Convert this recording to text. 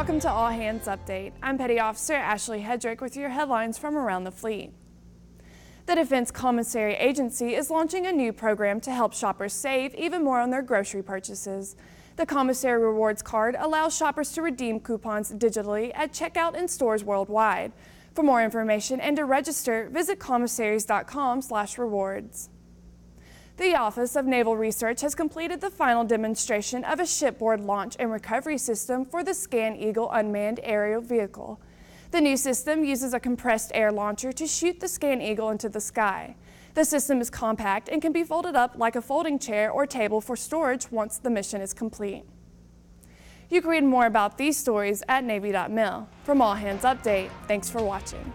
Welcome to All Hands Update. I'm Petty Officer Ashley Hedrick with your headlines from around the fleet. The Defense Commissary Agency is launching a new program to help shoppers save even more on their grocery purchases. The Commissary Rewards Card allows shoppers to redeem coupons digitally at checkout in stores worldwide. For more information and to register, visit commissaries.com/rewards. The Office of Naval Research has completed the final demonstration of a shipboard launch and recovery system for the ScanEagle unmanned aerial vehicle. The new system uses a compressed air launcher to shoot the ScanEagle into the sky. The system is compact and can be folded up like a folding chair or table for storage once the mission is complete. You can read more about these stories at Navy.mil. From All Hands Update, thanks for watching.